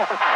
Bye.